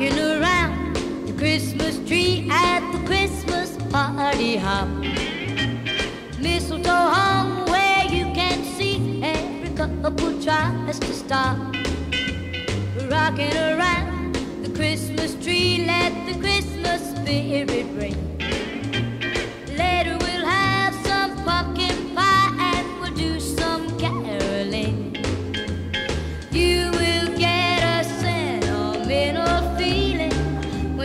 Rocking around the Christmas tree at the Christmas party hop. Mistletoe hung where you can see every couple tries to stop. Rocking around the Christmas tree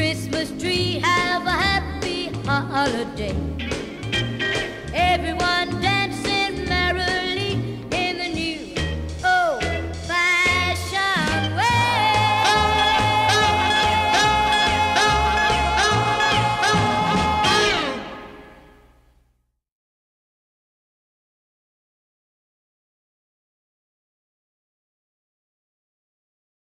Christmas tree, have a happy holiday. Everyone